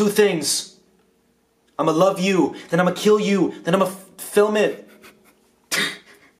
two things. I'm gonna love you, then I'm gonna kill you, then I'm gonna film it,